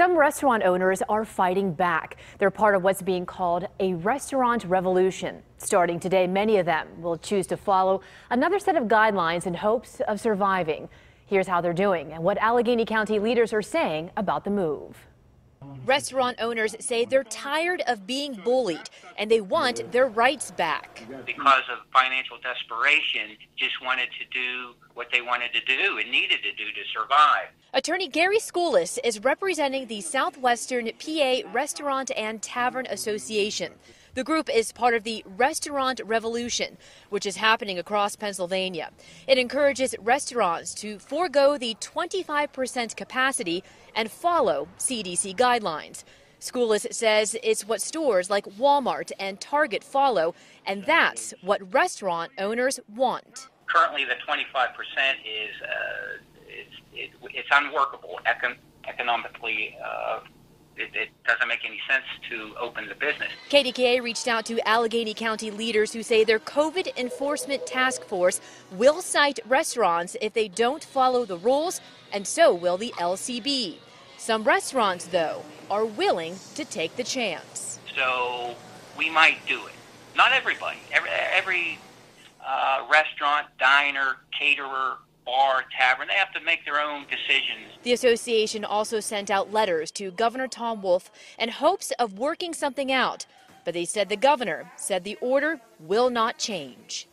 Some restaurant owners are fighting back. They're part of what's being called a restaurant revolution. Starting today, many of them will choose to follow another set of guidelines in hopes of surviving. Here's how they're doing and what Allegheny County leaders are saying about the move. Restaurant owners say they're tired of being bullied and they want their rights back. Because of financial desperation, just wanted to do what they wanted to do and needed to do to survive. Attorney Gary Schoolis is representing the Southwestern PA Restaurant and Tavern Association. The group is part of the Restaurant Revolution, which is happening across Pennsylvania. It encourages restaurants to forego the 25% capacity and follow CDC guidelines. Schoolis says it's what stores like Walmart and Target follow, and that's what restaurant owners want. Currently, the 25% is uh, it's, it, it's unworkable econ- economically. Uh, it, it, doesn't make any sense to open the business. KDKA reached out to Allegheny County leaders who say their COVID enforcement task force will cite restaurants if they don't follow the rules, and so will the LCB. Some restaurants, though, are willing to take the chance. So we might do it. Not everybody. Every, every uh, restaurant, diner, caterer, bar, tavern, they have to make their own decisions. The association also sent out letters to Governor Tom Wolf in hopes of working something out. But they said the governor said the order will not change.